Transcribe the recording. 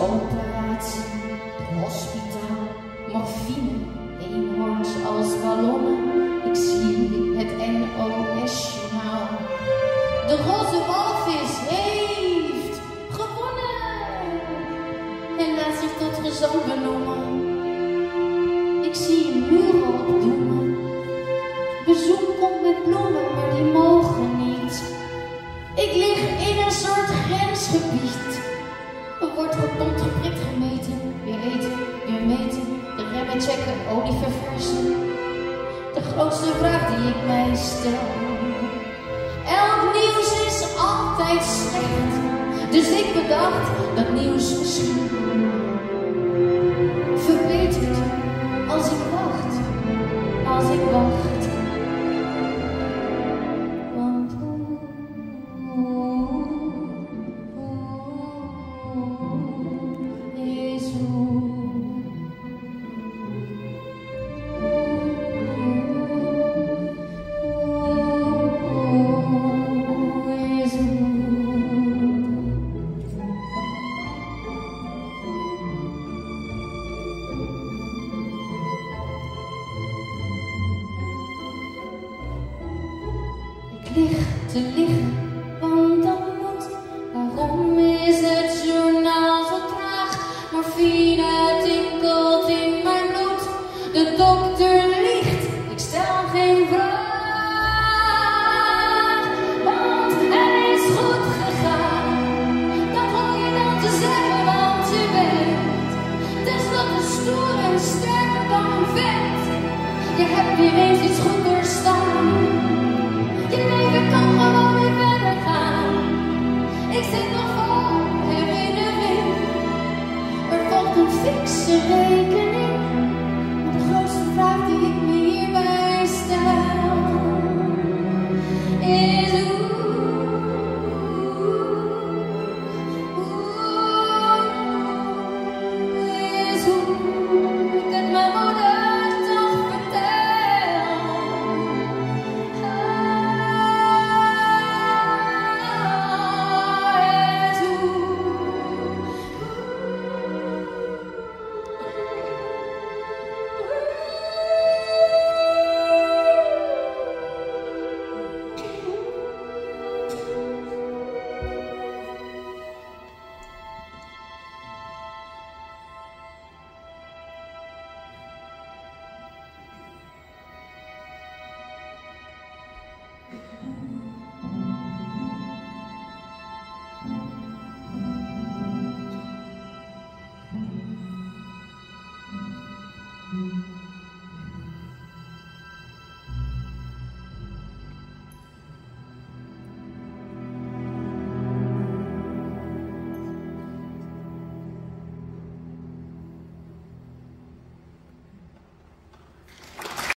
operatie, hospitaal, morfine, eenhoorns als ballonnen. Ik zie het NOS-journaal. De roze walvis heeft gewonnen en laat zich tot gezang benoemen. Ik zie een muur opdoemen. Bezoek komt met bloemen, maar die mogen niet. Ik lig in een soort grensgebied. Er wordt gepompt, geprikt, gemeten. Weer eten, weer meten. De remmen checken, olie verversen. De grootste vraag die ik mij stel. Elk nieuws is altijd slecht. Dus ik bedacht dat nieuws misschien licht te liggen, want dat moet. Waarom is het journaal zo traag? Morfine tinkelt in mijn bloed, de dokter liegt, ik stel geen vraag. Want het is goed gegaan, dan hoor je dan te zeggen, want je weet. Dus wat een stoer en sterker dan vet, je hebt shaken